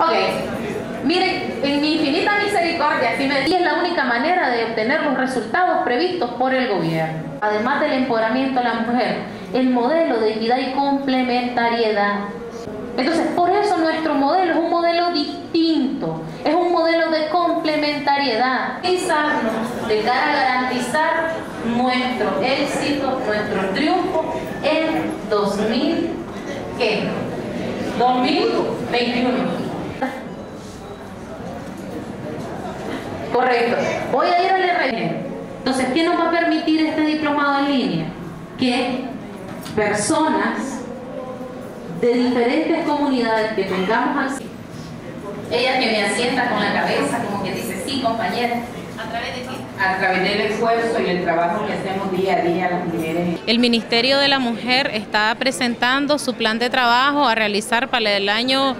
Ok, miren, en mi infinita misericordia, si me es la única manera de obtener los resultados previstos por el gobierno. Además del empoderamiento de la mujer, el modelo de equidad y complementariedad. Entonces, por eso nuestro modelo es un modelo distinto, es un modelo de complementariedad. Pensarnos de cara a garantizar nuestro éxito, nuestro triunfo en 2000, ¿qué? 2021. Correcto. Voy a ir al RN. Entonces, ¿qué nos va a permitir este diplomado en línea? Que personas de diferentes comunidades que tengamos al ella que me asienta con la cabeza, como que dice, sí, compañera. ¿A través de qué? A través del esfuerzo y el trabajo que hacemos día a día las mujeres. El Ministerio de la Mujer está presentando su plan de trabajo a realizar para el año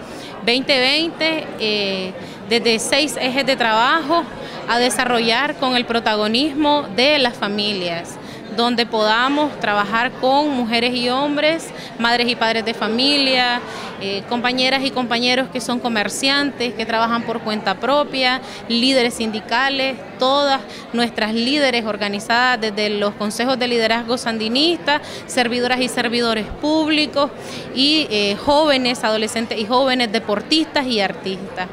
2020 eh, desde seis ejes de trabajo a desarrollar con el protagonismo de las familias donde podamos trabajar con mujeres y hombres, madres y padres de familia, eh, compañeras y compañeros que son comerciantes, que trabajan por cuenta propia, líderes sindicales, todas nuestras líderes organizadas desde los consejos de liderazgo sandinista, servidoras y servidores públicos y eh, jóvenes, adolescentes y jóvenes deportistas y artistas.